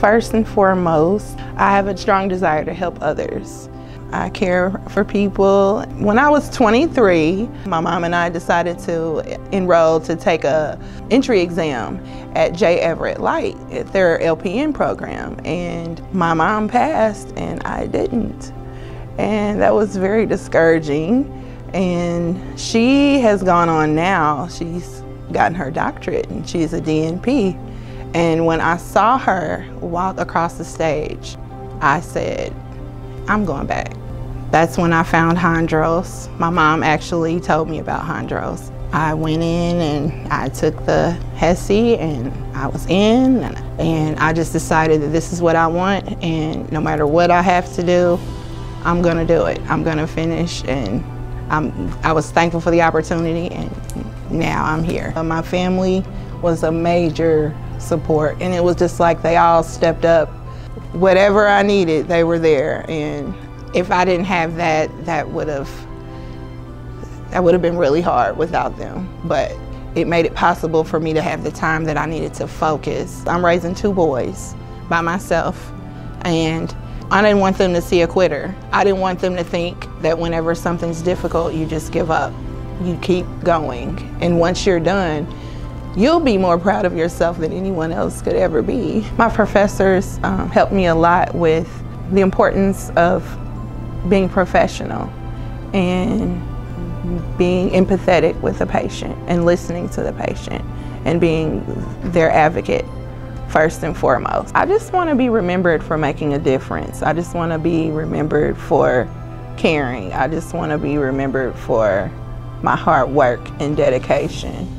First and foremost, I have a strong desire to help others. I care for people. When I was 23, my mom and I decided to enroll to take a entry exam at J. Everett Light at their LPN program. And my mom passed and I didn't. And that was very discouraging. And she has gone on now. She's gotten her doctorate and she's a DNP. And when I saw her walk across the stage, I said, I'm going back. That's when I found Hondros. My mom actually told me about Hondros. I went in and I took the HESI and I was in and, I just decided that this is what I want and no matter what I have to do, I'm gonna do it. I'm gonna finish and I'm, I was thankful for the opportunity and now I'm here. My family was a major support and it was just like they all stepped up. Whatever I needed, they were there and if I didn't have that, that would have that would have been really hard without them. But it made it possible for me to have the time that I needed to focus. I'm raising two boys by myself and I didn't want them to see a quitter. I didn't want them to think that whenever something's difficult, you just give up. You keep going. And once you're done, you'll be more proud of yourself than anyone else could ever be. My professors um, helped me a lot with the importance of being professional and being empathetic with the patient and listening to the patient and being their advocate first and foremost. I just want to be remembered for making a difference. I just want to be remembered for caring. I just want to be remembered for my hard work and dedication.